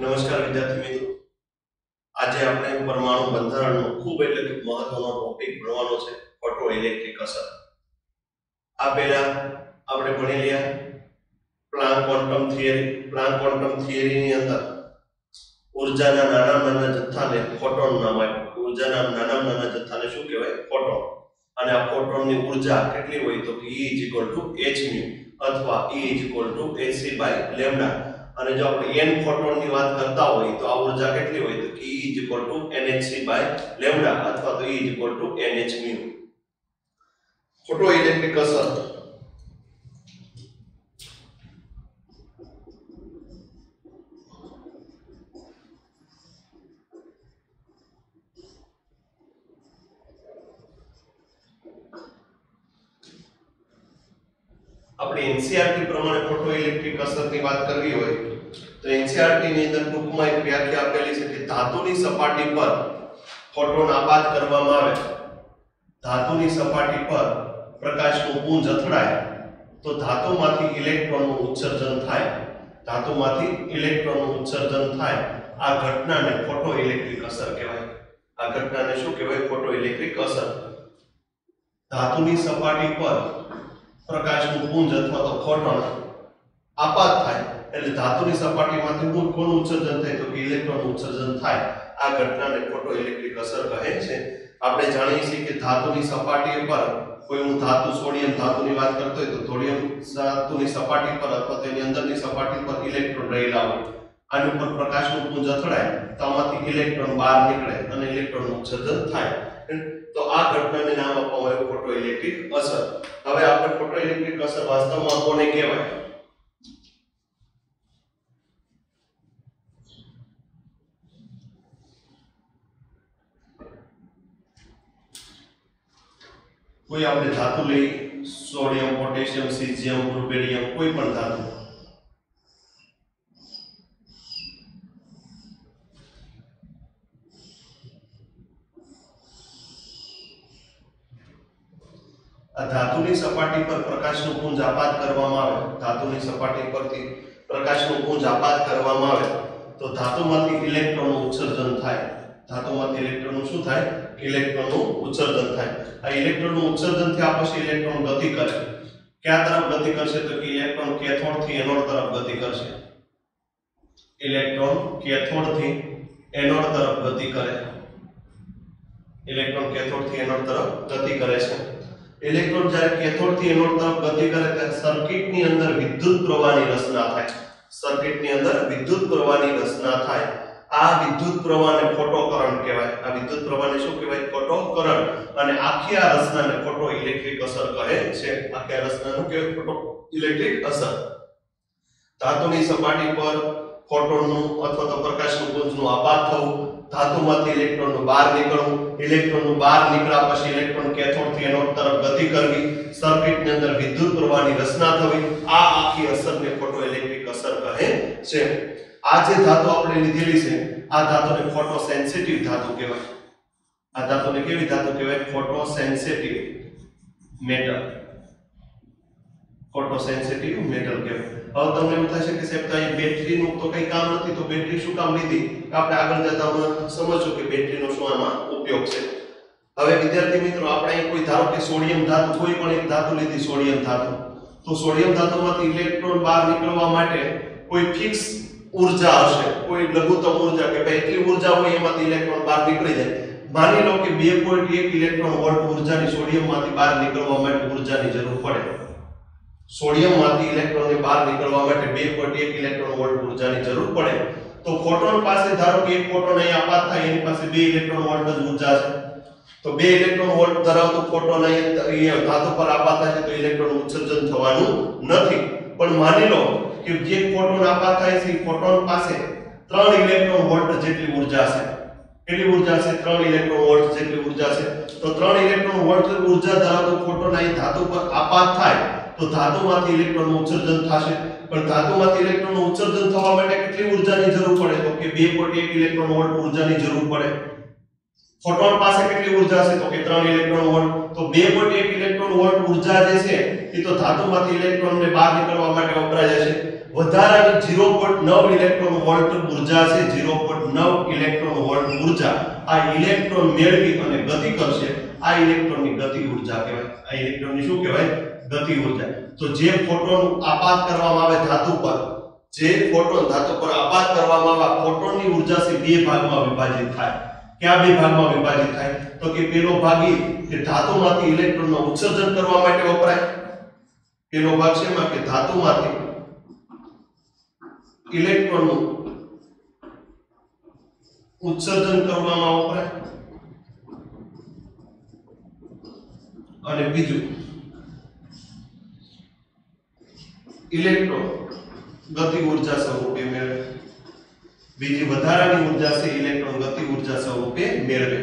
નમસ્કાર વિદ્યાર્થી મિત્રો. આજે આપણે પરમાણુ બંધારણનો ખૂબ એટલે કે મહત્વનો ટોપિક ભણવાનો છે ફોટો ઇલેક્ટ્રિક અસર. આ પહેલા આપણે ભણી રહ્યા Planck quantum theory. Planck quantum થિયરીની અંદર ઉર્જાના નાના નાના જથ્થાને ફોટોન નામ આપ્યું. ઉર્જાના નાના નાના જથ્થાને શું કહેવાય? ફોટોન અને આ ફોટોનની ઊર્જા કેટલી હોય તો કે E h મ્યુ અથવા E બાય લેમ્ડા અને જો આપણે n ફોટોનની વાત કરતા હોય તો આ ઊર્જા કેટલી હોય તો E nhc લેમ્ડા અથવા તો E nh mu photoelectric અસર આપણે એનસીઆરટી પ્રમાણે ફોટો ઇલેક્ટ્રિક અસરની વાત કરવી હોય, તો એનસીઆરટી ની અંદર ટૂંકમાં એક વ્યાખ્યા આપેલી છે કે ધાતુની સપાટી પર ફોટોન આપાત કરવામાં આવે. ધાતુની સપાટી પર પ્રકાશનું પુંજ અથડાય, તો ધાતુમાંથી ઇલેક્ટ્રોનનું ઉત્સર્જન થાય. ધાતુમાંથી ઇલેક્ટ્રોનનું ઉત્સર્જન થાય, આ ઘટનાને ફોટો ઇલેક્ટ્રિક અસર કહેવાય. આ ઘટનાને શું કહેવાય? ફોટો ઇલેક્ટ્રિક અસર. ધાતુની સપાટી પર પ્રકાશનું પુંજ અથવા તો ફોટોન આપાત થાય એટલે ધાતુની સપાટીમાંથી હું કોનું ઉત્સર્જન થાય? તો કે ઇલેક્ટ્રોન ઉત્સર્જન થાય. આ ઘટનાને ફોટો ઇલેક્ટ્રિક અસર કહે છે. આપણે જાણીએ છીએ કે ધાતુની સપાટી પર કોઈ હું ધાતુ સોડિયમ ધાતુની વાત કરતો હોય તો સોડિયમ ધાતુની સપાટી પર અથવા તેની અંદરની સપાટી પર ઇલેક્ટ્રોન રહેલા હોય. આની ઉપર પ્રકાશનું પુંજ અથડાય તો આમાંથી ઇલેક્ટ્રોન બહાર નીકળે અને ઇલેક્ટ્રોનનું ઉત્સર્જન થાય. તો આ ઘટનાને નામ આપવામાં આવ્યું ફોટો ઇલેક્ટ્રિક અસર. હવે આપણે ફોટો ઇલેક્ટ્રિક અસર વાસ્તવમાં કોને કહેવાય? કોઈ આપણે ધાતુ લઈ, સોડિયમ, પોટેશિયમ, સીઝિયમ રુબેરિયમ કોઈ પણ ધાતુ આ ધાતુની સપાટી પર પ્રકાશનું પુંજ આપાત કરવામાં આવે, ધાતુની સપાટી પરથી પ્રકાશનું પુંજ આપાત કરવામાં આવે, તો ધાતુમાંથી ઇલેક્ટ્રોનનું ઉત્સર્જન થાય. ધાતુમાંથી ઇલેક્ટ્રોનનું શું થાય? ઇલેક્ટ્રોનનું ઉત્સર્જન થાય. આ ઇલેક્ટ્રોનનું ઉત્સર્જન થયા પછી ઇલેક્ટ્રોન ગતિ કરે કયા તરફ ગતિ કરશે? તો કે ઇલેક્ટ્રોન કેથોડથી એનોડ તરફ ગતિ કરશે. ઇલેક્ટ્રોન કેથોડથી એનોડ તરફ ગતિ કરે. ઇલેક્ટ્રોન કેથોડથી એનોડ તરફ ગતિ કરે છે. ઇલેક્ટ્રોન જ્યારે કેથોડથી એનોડ તરફ ગતિ કરે ત્યારે સર્કિટની અંદર વિદ્યુત પ્રવાહની રચના થાય સર્કિટની અંદર વિદ્યુત પ્રવાહની રચના થાય. આ વિદ્યુત પ્રવાહને ફોટો કરંટ કહેવાય. આ વિદ્યુત પ્રવાહને શું કહેવાય? ફોટો કરંટ અને આખી આ રચનાને ફોટો ઇલેક્ટ્રિક અસર કહે છે. આખી આ રચનાનું કહેવાય ફોટો ઇલેક્ટ્રિક અસર. ધાતુની સપાટી પર ફોટોનનું અથવા તો પ્રકાશનું પુંજનું આપાત થવું, ધાતુમાંથી ઇલેક્ટ્રોનનું બહાર નીકળવું, ઇલેક્ટ્રોનનું બહાર નીકળ્યા પછી ઇલેક્ટ્રોન કેથોડથી એનોડ તરફ ગતિ કરવી, સર્કિટની અંદર વિદ્યુત પ્રવાહની રચના થવી, આ આખી અસરને ફોટો ઇલેક્ટ્રિક અસર કહે છે. આ જે ધાતુ આપણે લીધેલી છે, આ ધાતુને ફોટો સેન્સિટિવ ધાતુ કહેવાય. આ ધાતુને કેવી ધાતુ કહેવાય? Photosensitive metal. Photo sensitive metal કહેવાય હવે તમને એવું થશે કે સાહેબ તો અહીં બેટરીનું તો કંઈ કામ નથી, તો બેટરી શું કામ લીધી? આપણે આગળ જતા સમજો કે બેટરીનો શું આમાં ઉપયોગ છે. હવે વિદ્યાર્થી મિત્રો, આપણે અહીં કોઈ ધારો કે સોડિયમ ધાતુ, કોઈ પણ એક ધાતુ લીધી, સોડિયમ ધાતુ. તો સોડિયમ ધાતુમાંથી ઇલેક્ટ્રોન બહાર નીકળવા માટે કોઈ ફિક્સ ઊર્જા હશે, કોઈ લઘુત્તમ ઊર્જા કે ભાઈ એટલી ઊર્જા હોય એમાંથી ઇલેક્ટ્રોન બહાર નીકળી જાય. માની લો કે 2.1 ઇલેક્ટ્રોન વોલ્ટ ઉર્જાની સોડિયમમાંથી બહાર નીકળવા માટે ઉર્જાની જરૂર પડે. સોડિયમમાંથી ઇલેક્ટ્રોનને બહાર નીકળવા માટે 2.1 ઇલેક્ટ્રોન વોલ્ટ ઊર્જાની જરૂર પડે, તો ફોટોન પાસે ધારો કે એક ફોટોન અહીં આપાત થાય, એની પાસે 2 ઇલેક્ટ્રોન વોલ્ટ જ ઊર્જા છે. તો 2 ઇલેક્ટ્રોન વોલ્ટ ધરાવતો ફોટોન અહીં ધાતુ પર આપાત થાય તો ઇલેક્ટ્રોન ઉત્સર્જન થવાનું નથી. પણ માની લો કે જે ફોટોન આપાત થાય છે ફોટોન પાસે 3 ઇલેક્ટ્રોન વોલ્ટ જેટલી ઊર્જા છે. કેટલી ઊર્જા છે? 3 ઇલેક્ટ્રોન વોલ્ટ જેટલી ઊર્જા છે. તો 3 ઇલેક્ટ્રોન વોલ્ટ ઊર્જા ધરાવતો ફોટોન અહીં ધાતુ પર આપાત થાય તો ધાતુમાંથી ઇલેક્ટ્રોનનું ઉત્સર્જન થશે. પણ ધાતુમાંથી ઇલેક્ટ્રોનનું ઉત્સર્જન થવા માટે કેટલી ઉર્જાની જરૂર પડે? તો કે 2.1 ઇલેક્ટ્રોન વોલ્ટ ઉર્જાની જરૂર પડે. ફોટોન પાસે કેટલી ઊર્જા છે તો કે 3 ઇલેક્ટ્રોન વોલ્ટ. તો 2.1 ઇલેક્ટ્રોન વોલ્ટ ઊર્જા જે છે, એ તો ધાતુમાંથી ઇલેક્ટ્રોનને બહાર નીકળવા માટે વપરાય છે. વધારાની 0.9 ઇલેક્ટ્રોન વોલ્ટ ઊર્જા છે. 0.9 ઇલેક્ટ્રોન વોલ્ટ ઊર્જા. આ ઇલેક્ટ્રોન મેળવી અને ગતિ કરશે. આ ઇલેક્ટ્રોનની ગતિ ઊર્જા કહેવાય. આ ઇલેક્ટ્રોનની શું કહેવાય? ગતિ ઊર્જા. તો જે ફોટોન આપાત કરવામાં આવે ધાતુ પર, જે ફોટોન ધાતુ પર આપાત કરવામાં આવે ફોટોનની ઉર્જાથી બે ભાગમાં વિભાજિત થાય. કયા બે ભાગમાં વિભાજિત થાય? તો કે પેલો ભાગી કે ધાતુમાંથી ઇલેક્ટ્રોનનું ઉત્સર્જન કરવા માટે વપરાય. પેલો ભાગ છે કે ધાતુમાંથી ઇલેક્ટ્રોનનું ઉત્સર્જન કરવામાં વપરાય. અને બીજું ઇલેક્ટ્રોન ગતિ ઊર્જા સ્વરૂપે મેળવે બીજી વધારાની ઊર્જા છે ઇલેક્ટ્રોન ગતિ ઊર્જા સ્વરૂપે મેળવે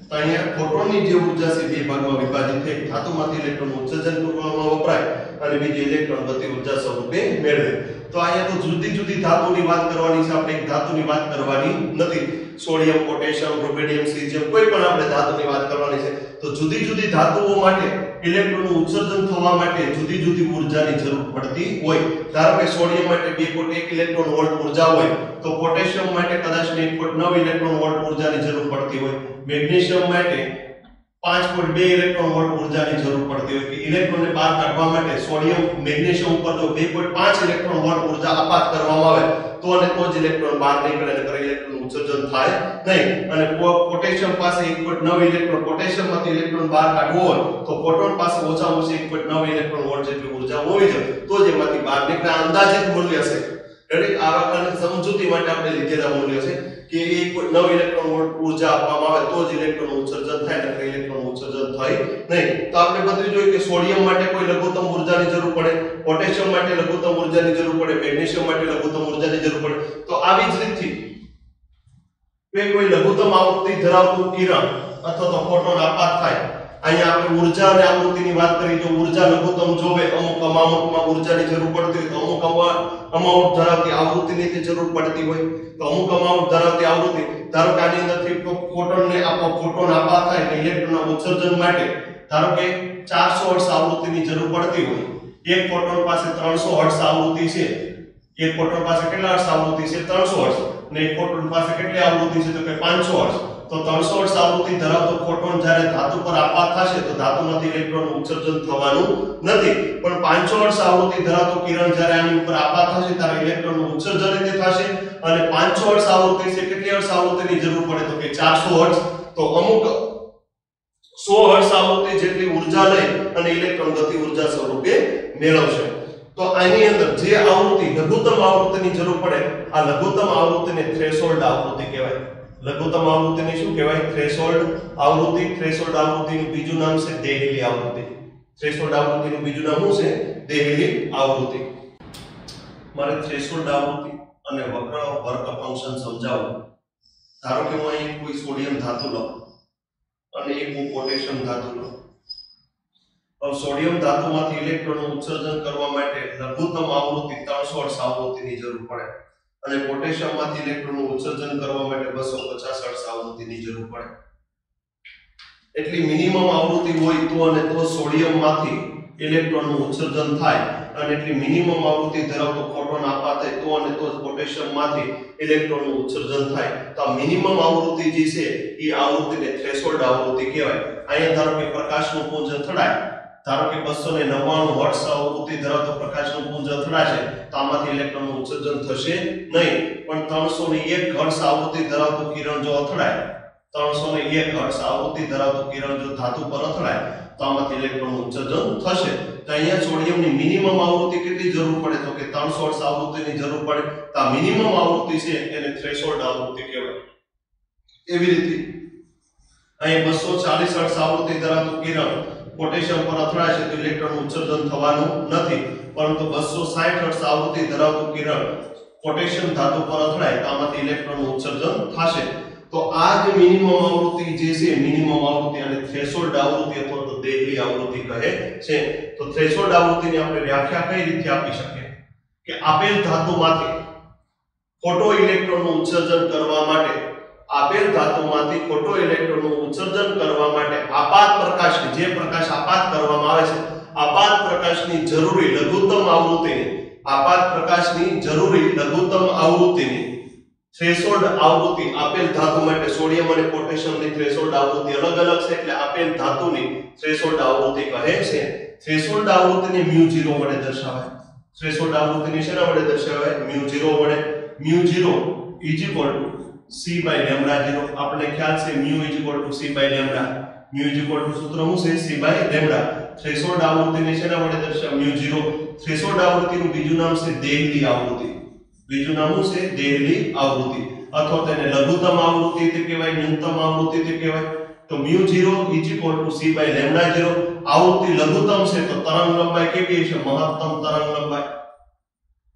તો અહીંયા ફોટોનની જે ઊર્જા છે બે ભાગમાં વિભાજિત થઈ ધાતુમાંથી ઇલેક્ટ્રોન ઉત્સર્જન કરવામાં વપરાય અને બીજી ઇલેક્ટ્રોન ગતિ ઊર્જા સ્વરૂપે મેળવે તો અહીંયા તો જુદી જુદી ધાતુની વાત કરવાની છે આપણે એક ધાતુની વાત કરવાની નથી સોડિયમ, પોટેશિયમ રૂબિડિયમ સીઝિયમ કોઈ પણ આપણે ધાતુની વાત કરવાની છે, તો જુદી જુદી ધાતુઓ માટે ઇલેક્ટ્રોનનું ઉત્સર્જન થવા માટે જુદી જુદી ઊર્જાની જરૂર પડતી હોય. ધારો કે સોડિયમ માટે 2.1 ઇલેક્ટ્રોન વોલ્ટ ઊર્જા હોય, તો પોટેશિયમ માટે કદાચ 1.9 ઇલેક્ટ્રોન વોલ્ટ ઉર્જાની જરૂર પડતી હોય. મેગ્નેશિયમ માટે 5.2 ઇલેક્ટ્રોન વોલ્ટ ઉર્જાની જરૂર પડતી હોય કે ઇલેક્ટ્રોનને બહાર કાઢવા માટે સોડિયમ, મેગ્નેશિયમ ઉપર જો 2.5 ઇલેક્ટ્રોન વોલ્ટ ઊર્જા આપાત કરવામાં આવે, તો અને તો જ ઇલેક્ટ્રોન બહાર નીકળે અને ઇલેક્ટ્રોન ઉત્સર્જન થાય નહીં. અને પોટેશિયમ પાસે 1.9 ઇલેક્ટ્રોન પોટેશિયમમાંથી ઇલેક્ટ્રોન બહાર કાઢવો હોય, તો પ્રોટોન પાસે ઓછામાં ઓછી 1.9 ઇલેક્ટ્રોન વોલ્ટ જેટલી ઊર્જા હોવી જોઈએ. તો જ એમાંથી બહાર નીકળે. અંદાજિત મૂલ્ય છે એટલે આ અને સમજૂતી માટે આપણે લીધેલા મૂલ્યો છે કે એક નવ ઇલેક્ટ્રોન વોલ્ટ ઊર્જા આપવામાં આવે તો જ ઇલેક્ટ્રોન ઉત્સર્જન થાય, નકર ઇલેક્ટ્રોન ઉત્સર્જન થાય નહીં. તો આપણે બધું જોઈએ કે સોડિયમ માટે કોઈ લઘુત્તમ ઉર્જાની જરૂર પડે, પોટેશિયમ માટે લઘુત્તમ ઉર્જાની જરૂર પડે, મેગ્નેશિયમ માટે લઘુત્તમ ઉર્જાની જરૂર પડે. તો આવી જ રીતથી કોઈ લઘુત્તમ આવૃત્તિ ધરાવતું કિરણ અથવા તો ફોટોન આપાત થાય અહીંયા આપણે ઊર્જા અને આવૃત્તિની વાત કરી જો ઊર્જા લઘુત્તમ જોવે, અમુક અમાઉન્ટમાં ઉર્જાની જરૂર પડતી હોય તો અમુક અમાઉન્ટ ધરાવતી આવૃત્તિની તે જરૂર પડતી હોય. તો અમુક અમાઉન્ટ ધરાવતી આવૃત્તિ, ધારો કે આની અંદરથી ફોટોનને આપો ફોટોન આપા થાય એટલે ઇલેક્ટ્રોનના ઉત્સર્જન માટે, ધારો કે 400 હર્ટ્ઝ આવૃત્તિની જરૂર પડતી હોય. એક ફોટોન પાસે 300 હર્ટ્ઝ આવૃત્તિ છે. એક ફોટોન પાસે કેટલા હર્ટ્ઝ આવૃત્તિ છે? 300 હર્ટ્ઝ. અને એક ફોટોન પાસે કેટલી આવૃત્તિ છે? તો કે 500 હર્ટ્ઝ. તો 300 હર્ટ્ઝ આવૃત્તિ ધરાવતો ફોટોન જ્યારે ધાતુ પર આપાત થશે, તો ધાતુમાંથી ઇલેક્ટ્રોન ઉત્સર્જન થવાનું નથી. પણ 500 હર્ટ્ઝ આવૃત્તિ ધરાવતો કિરણ જ્યારે આની ઉપર આપાત થશે, ત્યારે ઇલેક્ટ્રોનનું ઉત્સર્જન રીતે થશે. અને 500 હર્ટ્ઝ આવૃત્તિ છે, કેટલી હર્ટ્ઝ આવૃત્તિની જરૂર પડે તો કે 400 હર્ટ્ઝ તો અમુક 100 હર્ટ્ઝ આવૃત્તિ જેટલી ઊર્જા લઈ અને ઇલેક્ટ્રોન ગતિ ઊર્જા સ્વરૂપે મેળવશે. તો આની અંદર જે આવૃત્તિ, લઘુત્તમ આવૃત્તિની જરૂર પડે, આ લઘુત્તમ આવૃત્તિને થ્રેશોલ્ડ આવૃત્તિ કહેવાય. લઘુત્તમ આવૃત્તિને શું કહેવાય? થ્રેશોલ્ડ આવૃત્તિ થ્રેશોલ્ડ આવૃત્તિનું બીજું નામ છે દેહેલી આવૃત્તિ. થ્રેશોલ્ડ આવૃત્તિનું બીજું નામ શું છે? દેહેલી આવૃત્તિ. મારે થ્રેશોલ્ડ આવૃત્તિ અને વક્ર વર્ક ફંક્શન સમજાવું. ધારો કે હું અહીં કોઈ સોડિયમ ધાતુ લઉં અને એક હું પોટેશિયમ ધાતુ લઉં. હવે સોડિયમ ધાતુમાંથી ઇલેક્ટ્રોનનું ઉત્સર્જન કરવા માટે લઘુત્તમ આવૃત્તિ 300 હર્ટ્ઝ આવૃત્તિની જરૂર પડે. અને પોટેશિયમમાંથી ઇલેક્ટ્રોનનું ઉત્સર્જન કરવા માટે 250 હર્ટ્ઝ આવૃત્તિની જરૂર પડે. એટલી મિનિમમ આવૃત્તિ હોય તો અને તો સોડિયમમાંથી ઇલેક્ટ્રોનનું ઉત્સર્જન થાય અને એટલી મિનિમમ આવૃત્તિ ધરાવતો ફોટોન આપાતે તો અને તો પોટેશિયમમાંથી ઇલેક્ટ્રોનનું ઉત્સર્જન થાય. તો આ મિનિમમ આવૃત્તિ જે છે, એ આવૃત્તિને થ્રેશોલ્ડ આવૃત્તિ કહેવાય. અહીંયા ધારો કે પ્રકાશનું પુંજ અથડાય ધારો કે 299 વોટ્સ આવૃત્તિ ધરાવતો પ્રકાશનું પુંજ અથડાશે, તો આમાંથી ઇલેક્ટ્રોનનું ઉત્સર્જન થશે નહીં. પણ 301 હર્ટ્ઝ આવૃત્તિ ધરાવતો કિરણ જો અથડાય 301 હર્ટ્ઝ આવૃત્તિ ધરાવતો કિરણ જો ધાતુ પર અથડાય, તો આમાંથી ઇલેક્ટ્રોનનું ઉત્સર્જન થશે. તો અહીંયા સોડિયમની મિનિમમ આવૃત્તિ કેટલી જરૂર પડે? તો કે 300 હર્ટ્ઝ આવૃત્તિની જરૂર પડે. તો આ મિનિમમ આવૃત્તિ છે એને થ્રેશોલ્ડ આવૃત્તિ કહેવાય. એવી રીતે. અહીં 240 હર્ટ્ઝ આવૃત્તિ ધરાવતું કિરણ પોટેશિયમ પર અથડાશે તો ઇલેક્ટ્રોનનું ઉત્સર્જન થવાનું નથી. પરંતુ 260 હર્ટ્ઝ આવૃત્તિ ધરાવતું કિરણ પોટેશિયમ ધાતુ પર અથડાય તો આમાંથી ઇલેક્ટ્રોનનું ઉત્સર્જન થશે. તો આ જે મિનિમમ આવૃત્તિ જે છે મિનિમમ આવૃત્તિ અને થ્રેશોલ્ડ આવૃત્તિ અથવા તો દેહલી આવૃત્તિ કહે છે, તો થ્રેશોલ્ડ આવૃત્તિની આપણે વ્યાખ્યા કઈ રીતે આપી શકીએ? કે આપેલ ધાતુમાંથી ફોટો ઇલેક્ટ્રોનનું ઉત્સર્જન કરવા માટે આપેલ ધાતુમાંથી ફોટો ઇલેક્ટ્રોનનું ઉત્સર્જન કરવા માટે આપાત પ્રકાશ જે પ્રકાશ આપાત કરવામાં આવે છે, આપાત પ્રકાશની જરૂરી લઘુત્તમ આવૃત્તિને આપાત પ્રકાશની જરૂરી લઘુત્તમ આવૃત્તિને થ્રેશોલ્ડ આવૃત્તિ, આપેલ ધાતુ માટે સોડિયમ અને પોટેશિયમની થ્રેશોલ્ડ આવૃત્તિ અલગ અલગ છે એટલે આપેલ ધાતુની થ્રેશોલ્ડ આવૃત્તિ કહે છે. થ્રેશોલ્ડ આવૃત્તિને મ્યુ વડે દર્શાવાય. થ્રેશોલ્ડ આવૃત્તિને શેના વડે દર્શાવાય? મ્યુ 0 વડે. Mu is equal to c by lambda 0 આપણને ખ્યાલ છે μ c by lambda μ સૂત્ર શું છે c by lambda થ્રેશોલ્ડ આવૃત્તિને શેના વડે દર્શાવાય μ0 થ્રેશોલ્ડ આવૃત્તિનું બીજું નામ છે દેહલી આવૃત્તિ બીજું નામ શું છે દેહલી આવૃત્તિ અથવા તેને લઘુત્તમ આવૃત્તિ તે કહેવાય ન્યૂનતમ આવૃત્તિ તે કહેવાય તો μ0 c by lambda 0 આવૃત્તિ લઘુત્તમ છે તો તરંગ લંબાઈ કેવી હશે મહત્તમ તરંગ લંબાઈ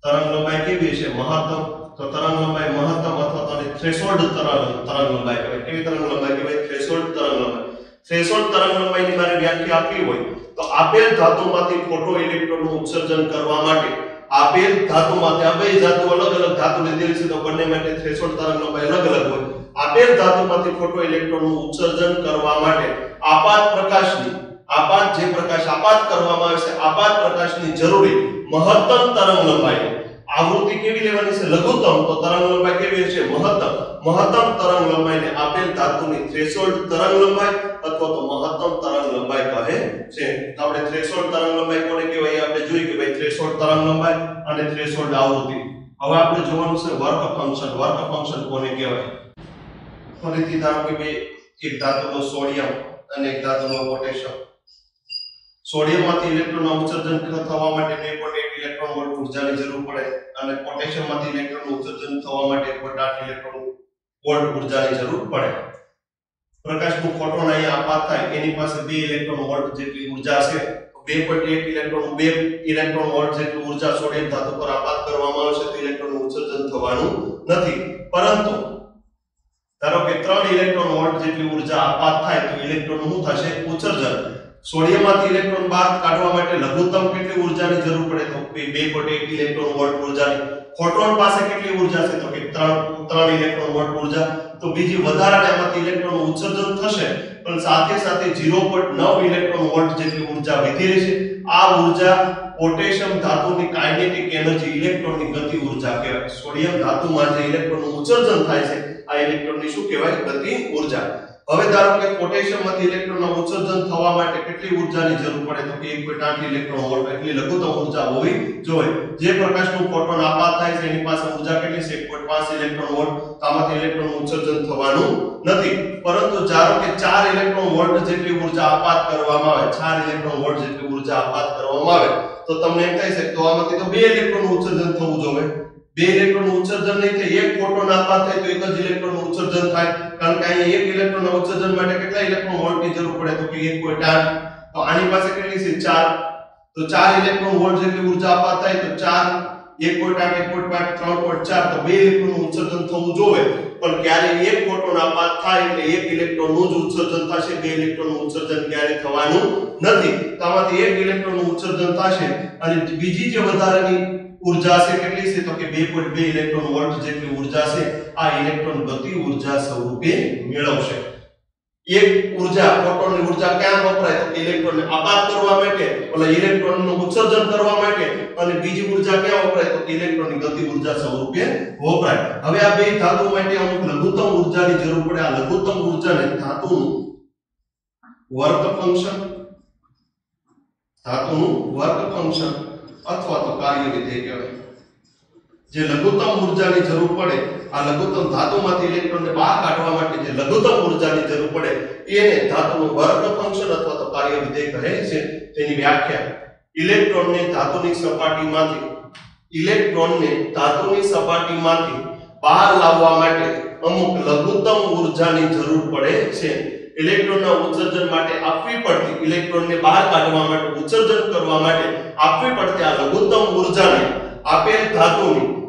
તરંગ લંબાઈ કેવી હશે મહત્તમ તો તરંગ લંબાઈ મહત્તમ અથવા તો થ્રેશોલ્ડ તરંગ તરંગ લંબાઈ કહેવાય. કેવી તરંગ લંબાઈ કહેવાય? થ્રેશોલ્ડ તરંગ લંબાઈ થ્રેશોલ્ડ તરંગ લંબાઈની મારે વ્યાખ્યા આપવી હોય, તો આપેલ ધાતુમાંથી ફોટો ઇલેક્ટ્રોનનું ઉત્સર્જન કરવા માટે આપેલ ધાતુમાંથી, આ બે ધાતુ અલગ અલગ ધાતુ લીધેલી છે, તો બંને માટે થ્રેશોલ્ડ તરંગ લંબાઈ અલગ અલગ હોય. આપેલ ધાતુમાંથી ફોટો ઇલેક્ટ્રોનનું ઉત્સર્જન કરવા માટે આપાત પ્રકાશની, આપાત જે પ્રકાશ આપાત કરવામાં આવે છે, આપાત પ્રકાશની જરૂરી મહત્તમ તરંગ લંબાઈ આવૃત્તિ કેવી લેવાની છે? લઘુત્તમ તો તરંગ લંબાઈ કેવી હશે? મહત્તમ. મહત્તમ તરંગ લંબાઈને આપેલ ધાતુની થ્રેશોલ્ડ તરંગ લંબાઈ અથવા તો મહત્તમ તરંગ લંબાઈ કહે છે. તો આપણે થ્રેશોલ્ડ તરંગ લંબાઈ કોને કહેવાય? આપણે જોઈ કે ભાઈ થ્રેશોલ્ડ તરંગ લંબાઈ અને થ્રેશોલ્ડ આવૃત્તિ. હવે આપણે જોવાનું છે વર્ક ફંક્શન. વર્ક ફંક્શન કોને કહેવાય? ફરીથી ધારો કે ભાઈ એક ધાતુનો સોડિયમ અને એક ધાતુનો પોટેશિયમ. સોડિયમમાંથી ઇલેક્ટ્રોનનું ઉત્સર્જન થવા માટે 2.8 ઇલેક્ટ્રોન વોલ્ટ ઊર્જાની જરૂર પડે અને પોટેશિયમમાંથી ઇલેક્ટ્રોન ઉત્સર્જન થવા માટે 1.8 ઇલેક્ટ્રોન વોલ્ટ ઉર્જાની જરૂર પડે. પ્રકાશનું ફોટોન અહીં આપાત થાય, એની પાસે 2 ઇલેક્ટ્રોન વોલ્ટ જેટલી ઊર્જા છે 2.8 ઇલેક્ટ્રોન 2 ઇલેક્ટ્રોન વોલ્ટ જેટલી ઊર્જા સોડિયમ ધાતુ પર આપાત કરવામાં આવશે, તો ઇલેક્ટ્રોન ઉત્સર્જન થવાનું નથી. પરંતુ, ધારો કે 3 ઇલેક્ટ્રોન વોલ્ટ જેટલી ઊર્જા આપાત થાય, તો ઇલેક્ટ્રોન શું થશે? ઉત્સર્જન. સોડિયમમાંથી ઇલેક્ટ્રોન બહાર કાઢવા માટે લઘુત્તમ કેટલી ઊર્જાની જરૂર પડે તો 2.1 ઇલેક્ટ્રોન વોલ્ટ ઊર્જાની ફોટોન પાસે કેટલી ઊર્જા છે તો કે 3 3 ઇલેક્ટ્રોન વોલ્ટ ઊર્જા તો બીજી વધારાના એમાંથી ઇલેક્ટ્રોનનું ઉત્સર્જન થશે, પણ સાથે સાથે 0.9 ઇલેક્ટ્રોન વોલ્ટ જેટલી ઊર્જા વધી રહેશે આ ઊર્જા પોટેશિયમ ધાતુની કાઇનેટિક એનર્જી ઇલેક્ટ્રોનની ગતિ ઊર્જા કહેવાય. સોડિયમ ધાતુમાં જે ઇલેક્ટ્રોનનું ઉત્સર્જન થાય છે, આ ઇલેક્ટ્રોનની શું કહેવાય? ગતિ ઊર્જા. હવે ધારો કે પોટેશિયમમાંથી ઇલેક્ટ્રોનનું ઉત્સર્જન થવા માટે કેટલી ઊર્જાની જરૂર પડે? તો કે 1.8 ઇલેક્ટ્રોન વોલ્ટ એટલી લઘુત્તમ ઊર્જા હોવી જોઈએ. જે પ્રકાશનું ફોટોન આપાત થાય છે, એની પાસે ઊર્જા કેટલી છે? 1.5 ઇલેક્ટ્રોન વોલ્ટ તો આમાંથી ઇલેક્ટ્રોનનું ઉત્સર્જન થવાનું નથી. પરંતુ ધારો કે 4 ઇલેક્ટ્રોન વોલ્ટ જેટલી ઊર્જા આપાત કરવામાં આવે 4 ઇલેક્ટ્રોન વોલ્ટ જેટલી ઊર્જા આપાત કરવામાં આવે, તો તમને એમ થાય છે તો આમાંથી તો 2 ઇલેક્ટ્રોનનું ઉત્સર્જન થવું જોઈએ. બે ઇલેક્ટ્રોનનું ઉત્સર્જન નહીં થાય, એક ફોટોન આપવા થાય તો એક જ ઇલેક્ટ્રોનનું ઉત્સર્જન થાય. કારણ કે અહીંયા એક ઇલેક્ટ્રોનના ઉત્સર્જન માટે કેટલા ઇલેક્ટ્રોન વોલ્ટની જરૂર પડે? તો કે 1.8 તો આની પાસે કેટલી છે? 4 તો 4 ઇલેક્ટ્રોન વોલ્ટ જેટલી ઊર્જા આપવા થાય તો 4 1.8 1.8 3.4 તો બે ઇલેક્ટ્રોનનું ઉત્સર્જન થવું જોઈએ. પણ ક્યારે એક ફોટોન આપાત થાય એટલે એક ઇલેક્ટ્રોનનું જ ઉત્સર્જન થશે, બે ઇલેક્ટ્રોનનું ઉત્સર્જન ક્યારે થવાનું નથી. તો આમાંથી એક ઇલેક્ટ્રોનનું ઉત્સર્જન થશે અને બીજી જે વધારાની ઊર્જા છે કેટલી છે તો કે 2.2 ઇલેક્ટ્રોન વોલ્ટ જેટલી ઊર્જા છે આ ઇલેક્ટ્રોન ગતિ ઊર્જા સ્વરૂપે મેળવશે. એક ઊર્જા ફોટોનની ઊર્જા ક્યાં વપરાય તો ઇલેક્ટ્રોનને આપાત કરવા માટે ઇલેક્ટ્રોન ઇલેક્ટ્રોનનું ઉત્સર્જન કરવા માટે અને બીજી ઊર્જા ક્યાં વપરાય? તો ઇલેક્ટ્રોનની ગતિ ઊર્જા સ્વરૂપે વપરાય. હવે આ બે ધાતુ માટે અમુક લઘુત્તમ ઉર્જાની જરૂર પડે. આ લઘુત્તમ ઉર્જાને ધાતુનું વર્ક ફંક્શન, ધાતુનું વર્ક ફંક્શન અથવા તો કાર્ય વિધેય કહેવાય. જે લઘુત્તમ ઉર્જાની જરૂર પડે, આ લઘુત્તમ ધાતુમાંથી ઇલેક્ટ્રોનને બહાર કાઢવા માટે જે લઘુત્તમ ઉર્જાની જરૂર પડે, એને ધાતુનું વર્ક ફંક્શન અથવા તો કાર્ય વિધેય કહે છે. તેની વ્યાખ્યા, ઇલેક્ટ્રોનને ધાતુની સપાટીમાંથી, ઇલેક્ટ્રોનને ધાતુની સપાટીમાંથી બહાર લાવવા માટે અમુક લઘુત્તમ ઉર્જાની જરૂર પડે છે. ઇલેક્ટ્રોનના ઉત્સર્જન માટે આપવી પડતી, ઇલેક્ટ્રોનને બહાર કાઢવા માટે ઉત્સર્જન કરવા માટે આપવી પડતી આ લઘુત્તમ ઉર્જાને આપેલ ધાતુની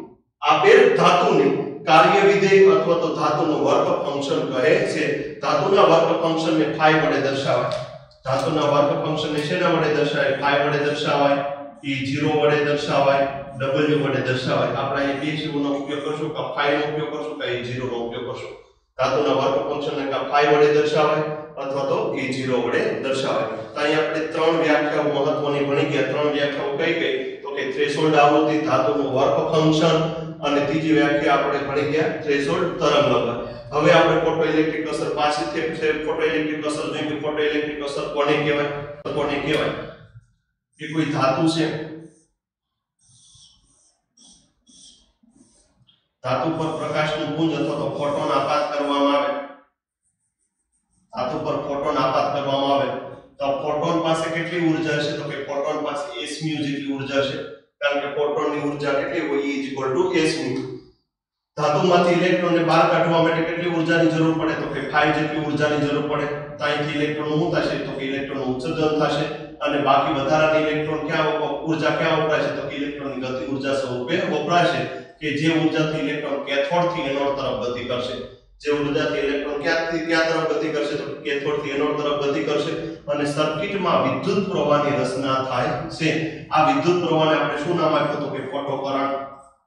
આપેલ ધાતુને કાર્ય વિધેય અથવા તો ધાતુનો વર્ક ફંક્શન કહે છે. ધાતુના વર્ક ફંક્શનને ફાઈ વડે દર્શાવાય. ધાતુના વર્ક ફંક્શનને શેના વડે દર્શાવાય? ફાઈ વડે દર્શાવાય. E 0 વડે દર્શાવાય. W વડે દર્શાવાય. આપણે અહીં બે નો ઉપયોગ કરશું કે ફાઈ નો ઉપયોગ કરશું કે e 0 નો ઉપયોગ કરશું? ધાતુના વર્ક ફંક્શનને કા ફાઈ વડે દર્શાવાય અથવા તો એ જીરો વડે દર્શાવાય? તો અહીં આપણે ત્રણ વ્યાખ્યાઓ મહત્વની ભણી ગયા. ત્રણ વ્યાખ્યાઓ કઈ કઈ? તો કે થ્રેશોલ્ડ આવૃત્તિ, ધાતુનું વર્ક ફંક્શન અને ત્રીજી વ્યાખ્યા આપણે ભણી ગયા થ્રેશોલ્ડ તરંગ હવે આપણે ફોટોઇલેક્ટ્રિક અસર પાછળથી છે ફોટોઇલેક્ટ્રિક અસર જોઈએ કે ફોટો ઇલેક્ટ્રિક અસર કોને કહેવાય? કોને કહેવાય? કે કોઈ ધાતુ છે? ધાતુ પર પ્રકાશનું પુંજ અથવા તો ફોટોન આપાત કરવામાં આવે. ધાતુ પર ફોટોન આપાત કરવામાં આવે. તો ફોટોન પાસે કેટલી ઊર્જા છે તો કે ફોટોન પાસે s mu જેટલી ઊર્જા છે કારણ કે ફોટોનની ઊર્જા કેટલી હોય E s mu ધાતુમાંથી ઇલેક્ટ્રોનને બહાર કાઢવા માટે કેટલી ઊર્જાની જરૂર પડે? તો કે 5 જેટલી ઊર્જાની જરૂર પડે. તો અહીંથી ઇલેક્ટ્રોન શું થશે? તો કે ઇલેક્ટ્રોન ઉત્સર્જન થશે. અને બાકી વધારાની ઇલેક્ટ્રોન ક્યાં ઊર્જા ક્યાં વપરાશે તો કે ઇલેક્ટ્રોનની ગતિ ઊર્જા સ્વરૂપે વપરાશે. કે જે ઊર્જાથી ઇલેક્ટ્રોન કેથોડથી એનોડ તરફ ગતિ કરશે. જે ઊર્જાથી ઇલેક્ટ્રોન ક્યાંથી, ક્યાં તરફ ગતિ કરશે? તો કેથોડથી એનોડ તરફ ગતિ કરશે. અને સર્કિટમાં વિદ્યુત પ્રવાહની રચના થાય છે. આ વિદ્યુત પ્રવાહને આપણે શું નામ આપ્યું તો કે ફોટો કરંટ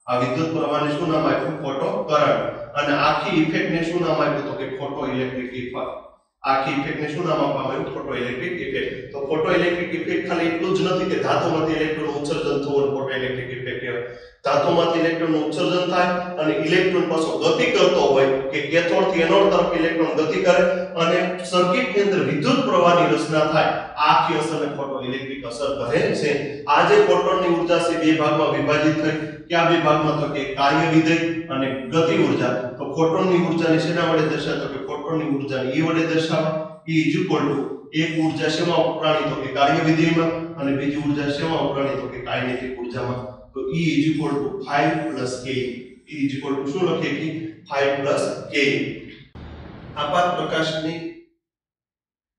આ વિદ્યુત પ્રવાહને શું નામ આપ્યું? ફોટો કરંટ અને આખી ઇફેક્ટને શું નામ આપ્યું તો કે ફોટો ઇલેક્ટ્રિક ઇફેક્ટ આખી ઇફેક્ટને શું નામ આપવામાં આવ્યું? ફોટોઇલેક્ટ્રિક ઇફેક્ટ તો ફોટોઇલેક્ટ્રિક ઇફેક્ટ ખાલી એટલું જ નથી કે ધાતુમાંથી ઇલેક્ટ્રોન ઉત્સર્જન થવું ફોટોઇલેક્ટ્રિક ઇફેક્ટ કહેવાય ધાતુમાંથી ઇલેક્ટ્રોનનું ઉત્સર્જન થાય અને ઇલેક્ટ્રોન પાછો ગતિ કરતો હોય કે કેથોડથી એનોડ તરફ ઇલેક્ટ્રોન ગતિ કરે અને સર્કિટની અંદર વિદ્યુત પ્રવાહની રચના થાય. આખી અસરને ફોટો ઇલેક્ટ્રિક અસર કહે છે. આ જે ફોટોનની ઊર્જા છે બે ભાગમાં વિભાજિત થઈ. ક્યાં બે ભાગમાં? તો કે કાર્ય વિધેય અને ગતિ ઊર્જા. તો ફોટોનની ઊર્જાને શેના વડે દર્શાવે તો કે ફોટોનની ઊર્જા E વડે દર્શાવે E એક ઊર્જા શેમાં ઉપરાણી તો કે કાર્ય વિધેયમાં અને બીજી ઊર્જા શેમાં ઉપરાણી તો કે કાઇનેટિક ઊર્જામાં તો E is equal to 5 K. E શું લખીએ કે? 5 plus K. આપાત પ્રકાશની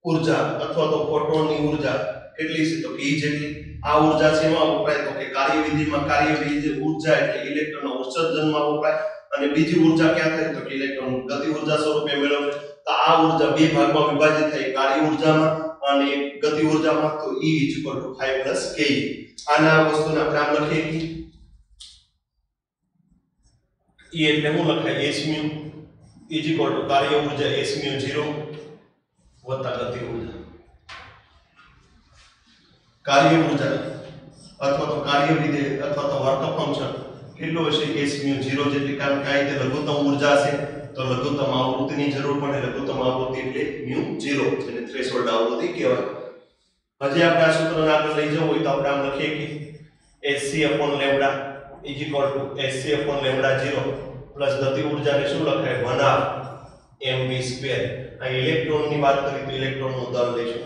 ઊર્જા અથવા તો ફોટોનની ઊર્જા કેટલી છે? તો કે E જેટલી. આ ઊર્જા એમાં વપરાય? તો કે કાર્યવિધિમાં. કાર્યવિધિ ઊર્જા એટલે ઇલેક્ટ્રોનના ઉત્સર્જનમાં વપરાય. અને બીજી ઊર્જા ક્યાં થાય? તો કે ઇલેક્ટ્રોન ગતિ ઊર્જા સ્વરૂપે મેળવે તો આ ઊર્જા બે ભાગમાં વિભાજિત થઈ કાર્ય ઊર્જામાં અને ગતિ ઊર્જામાં તો E is equal to 5 Ke આના વસ્તુને આપણે આમ લખીએ. કે E એટલે શું લખાય s mu is equal to કાર્ય ઊર્જા s mu 0 વત્તા ગતિ ઊર્જા કાર્ય ઊર્જા અથવા તો કાર્ય વિધેય અથવા તો વર્ક ફંક્શન કેટલું હશે? S mu 0 જેટલી, કારણ કે આ રીતે લઘુત્તમ ઊર્જા છે તો લઘુત્તમ આવૃત્તિની જરૂર પડે, લઘુત્તમ આવૃત્તિ એટલે mu 0 જેને થ્રેશોલ્ડ આવૃત્તિ કહેવાય. હજી આપણે આ સૂત્રને આગળ લઈ જવું હોય તો આપણે આમ લખીએ કે sc upon lambda is equal to sc upon lambda 0 plus ગતિ ઊર્જાને શું લખાય? 1 half mv સ્ક્વેર આ ઇલેક્ટ્રોનની વાત કરી તો ઇલેક્ટ્રોનનું ઉદાહરણ લઈશું.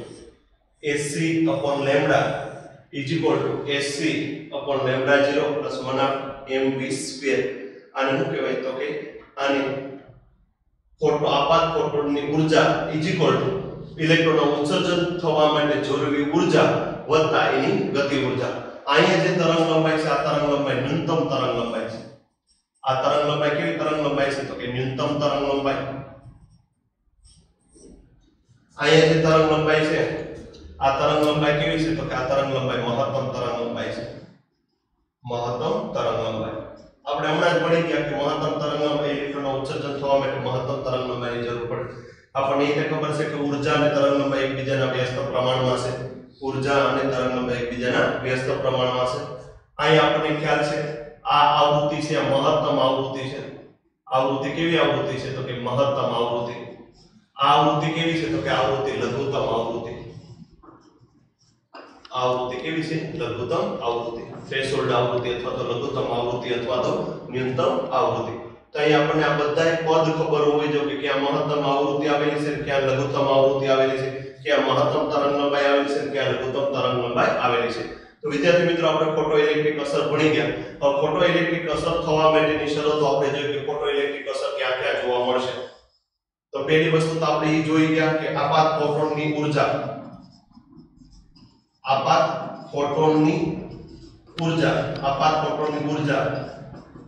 Sc upon lambda is equal to sc upon lambda 0 plus 1 M mv square આને શું કહેવાય? તો કે આને ફોટો આપાત ફોટોનની ઊર્જા ઇઝ ઇક્વલ ટુ ઇલેક્ટ્રોનનો ઉત્સર્જન થવા માટે જરૂરી ઊર્જા વત્તા એની ગતિ ઊર્જા અહીંયા જે તરંગ લંબાઈ છે, આ તરંગ લંબાઈ ન્યૂનતમ તરંગ લંબાઈ છે. આ તરંગ લંબાઈ કેવી તરંગ લંબાઈ છે? તો કે ન્યૂનતમ તરંગ લંબાઈ. અહીંયા જે તરંગ લંબાઈ છે, આ તરંગ લંબાઈ કેવી છે? તો કે આ તરંગ લંબાઈ મહત્તમ તરંગ લંબાઈ છે. મહત્તમ તરંગ લંબાઈ. આપણે હમણાં જ ભણી ગયા કે મહત્તમ તરંગમાં ઇલેક્ટ્રોનનું ઉત્સર્જન થવા માટે મહત્તમ તરંગ લંબાઈની જરૂર પડે. આપણને એ ખબર છે કે ઊર્જા અને તરંગ લંબાઈ એકબીજાના વ્યસ્ત પ્રમાણમાં છે. ઊર્જા અને તરંગ લંબાઈ એકબીજાના વ્યસ્ત પ્રમાણમાં છે. અહીં આપણને ખ્યાલ છે, આ આવૃત્તિ છે મહત્તમ આવૃત્તિ છે. આવૃત્તિ કેવી આવૃત્તિ છે? તો કે મહત્તમ આવૃત્તિ. આ આવૃત્તિ કેવી છે? તો કે આવૃત્તિ લઘુત્તમ આવૃત્તિ. આવૃત્તિ કેવી છે? લઘુત્તમ આવૃત્તિ. થ્રેશોલ્ડ આવૃત્તિ અથવા તો લઘુત્તમ આવૃત્તિ અથવા તો ન્યૂનતમ આવૃત્તિ. તો અહીંયા આપણને આ બધાય પદ ખબર હોવી જોઈએ કે ક્યાં મહત્તમ આવૃત્તિ આવેલી છે ક્યાં લઘુત્તમ આવૃત્તિ આવેલી છે ક્યાં મહત્તમ તરંગ લંબાઈ આવેલી છે ક્યાં લઘુત્તમ તરંગ લંબાઈ આવેલી છે. તો વિદ્યાર્થી મિત્રો, આપણે ફોટો ઇલેક્ટ્રિક અસર ભણી ગયા. હવે ફોટો ઇલેક્ટ્રિક અસર થવા માટેની શરતો આપણે જોઈએ કે ફોટો ઇલેક્ટ્રિક અસર ક્યાં ક્યાં જોવા મળશે. તો પહેલી વસ્તુ તો આપણે એ જોઈ ગયા કે આપાત ફોટોનની ઊર્જા આપાત ફોટોનની ઊર્જા આપાત ફોટોનની ઊર્જા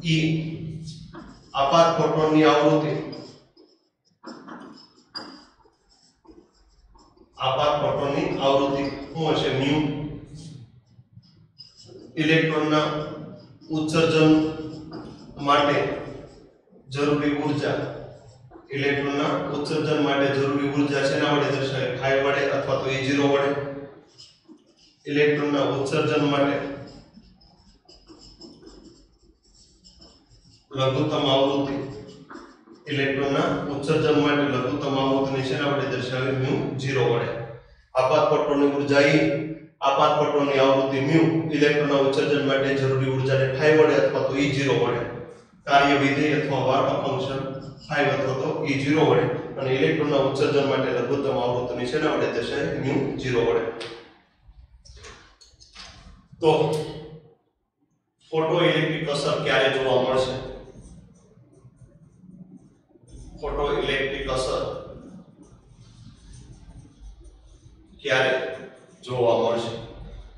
E આપાત ફોટોનની આવૃત્તિ, આપાત ફોટોનની આવૃત્તિ શું હશે? મ્યુ ઇલેક્ટ્રોનના ઉત્સર્જન માટે જરૂરી ઊર્જા ઇલેક્ટ્રોનના ઉત્સર્જન માટે જરૂરી ઊર્જા શેના વડે દર્શાવે? ફાઈ વડે અથવા તો એ જીરો વડે? ઇલેક્ટ્રોનના ઉત્સર્જન માટે. લઘુત્તમ આવૃત્તિ. ઇલેક્ટ્રોનના ઉત્સર્જન માટે લઘુત્તમ આવૃત્તિને શેના વડે દર્શાવી મ્યુ 0 વડે. આપાત પટ્ટોની ઊર્જા E આપાત ફોટોનની આવૃત્તિ મ્યુ ઇલેક્ટ્રોનના ઉત્સર્જન માટે જરૂરી ઊર્જાને ફાઈ વડે અથવા તો E0 વડે. કાર્ય વિધેય અથવા વાર્તા ફંક્શન ફાઈ અથવા તો E0 વડે. અને ઇલેક્ટ્રોનના ઉત્સર્જન માટે લઘુત્તમ આવૃત્તિને શેના વડે દર્શાવી મ્યુ 0 વડે. તો ફોટો ઇલેક્ટ્રિક અસર ક્યારે જોવા મળશે? ફોટો ઇલેક્ટ્રિક અસર ક્યારે જોવા મળશે?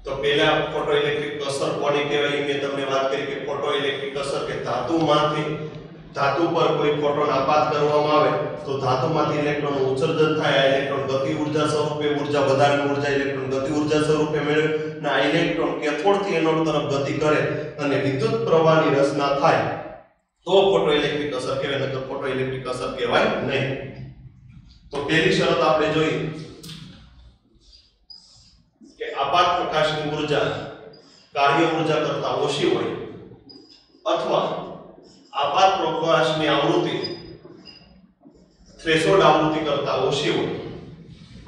તો પહેલા ફોટો ઇલેક્ટ્રિક અસર કોની કહેવાય? મેં તમને વાત કરી કે ફોટો ઇલેક્ટ્રિક અસર કે ધાતુમાંથી ધાતુ પર કોઈ ફોટોન આપાત કરવામાં આવે, તો ધાતુમાંથી ઇલેક્ટ્રોન ઉત્સર્જન થાય, આ ઇલેક્ટ્રોન ગતિ ઊર્જા સ્વરૂપે ઊર્જા વધારાની ઊર્જા ઇલેક્ટ્રોન ગતિ ઊર્જા સ્વરૂપે મેળવે અને આ ઇલેક્ટ્રોન કેથોડથી એનોડ તરફ ગતિ કરે અને વિદ્યુત પ્રવાહની રચના થાય, તો ફોટો ઇલેક્ટ્રિક અસર કહેવાય, નકર ફોટો ઇલેક્ટ્રિક અસર કહેવાય નહીં. તો પહેલી શરત આપણે જોઈ કે આપાત પ્રકાશની ઊર્જા, કાર્ય ઊર્જા કરતા ઓછી હોય, અથવા આપાત પ્રકાશની આવૃત્તિ થ્રેશોલ્ડ આવૃત્તિ કરતા ઓછી હોય.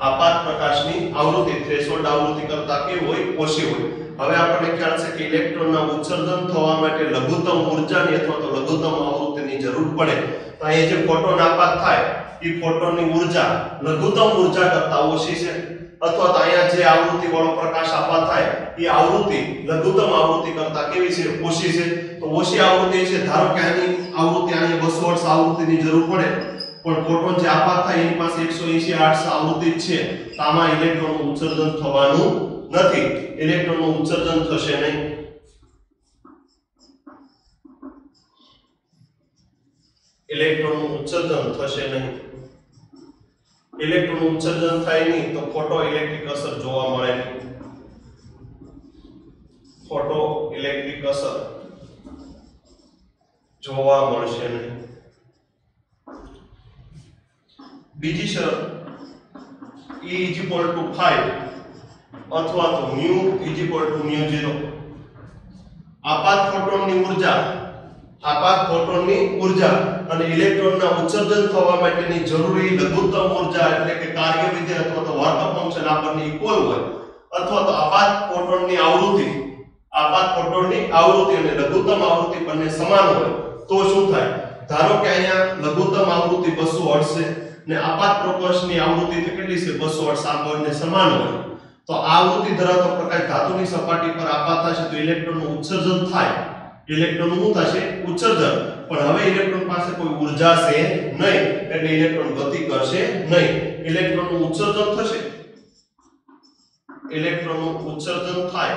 આપાત પ્રકાશની આવૃત્તિ થ્રેશોલ્ડ આવૃત્તિ કરતા કે હોય? ઓછી હોય. હવે આપણને ખ્યાલ છે કે ઇલેક્ટ્રોનના ઉત્સર્જન થવા માટે લઘુત્તમ ઊર્જાની અથવા તો લઘુત્તમ આવૃત્તિની જરૂર પડે. તો અહીંયા જે ફોટોન આપાત થાય એ ફોટોનની ઊર્જા લઘુત્તમ ઊર્જા કરતા ઓછી છે. અથવા તો અહીંયા જે આવૃત્તિ વાળો પ્રકાશ આપવા થાય, એ આવૃત્તિ, લઘુત્તમ આવૃત્તિ કરતા કેવી છે? ઓછી છે. તો ઓછી આવૃત્તિ છે. ધારો કે આની આવૃત્તિ આની 200 હર્ટ્ઝ આવૃત્તિની જરૂર પડે, પણ ફોટોન જે આપવા થાય, એની પાસે 180 હર્ટ્ઝ આવૃત્તિ છે. તો આમાં ઇલેક્ટ્રોનનું ઉત્સર્જન થવાનું નથી. ઇલેક્ટ્રોનનું ઉત્સર્જન થશે નહીં. ઇલેક્ટ્રોનનું ઉત્સર્જન થશે નહીં. ઇલેક્ટ્રોનનું ઉત્સર્જન થાય નહીં તો ફોટો ઇલેક્ટ્રિક અસર જોવા મળે નહીં. ફોટો ઇલેક્ટ્રિક અસર જોવા મળશે નહીં. બીજી શરત E is equal to 5 અથવા તો μ is equal to μ0 આપાત ફોટોનની ઊર્જા, આપાત ફોટોનની ઊર્જા અને ઇલેક્ટ્રોનના ઉત્સર્જન થવા માટેની જરૂરી લઘુત્તમ ઊર્જા એટલે કે કાર્ય વિધેય અથવા તો વર્ક ફંક્શન આપણને ઇક્વલ હોય, અથવા તો આપાત ફોટોનની આવૃત્તિ, આપાત ફોટોનની આવૃત્તિ અને લઘુત્તમ આવૃત્તિ બંને સમાન હોય, તો શું થાય? ધારો કે અહીંયા લઘુત્તમ આવૃત્તિ 200 હર્ટ્ઝ છે ને આપાત પ્રકાશની આવૃત્તિ તો કેટલી છે? 200 હર્ટ્ઝ, આ બંને સમાન હોય. તો આવૃત્તિ ધરાવતો પ્રકાશ ધાતુની સપાટી પર આપાત થશે તો ઇલેક્ટ્રોનનું ઉત્સર્જન થાય. ઇલેક્ટ્રોનનું શું થશે? ઉત્સર્જન. પણ હવે ઇલેક્ટ્રોન પાસે કોઈ ઊર્જા છે નહીં, એટલે ઇલેક્ટ્રોન ગતિ કરશે નહીં. ઇલેક્ટ્રોનનું ઉત્સર્જન થશે. ઇલેક્ટ્રોનનું ઉત્સર્જન થાય.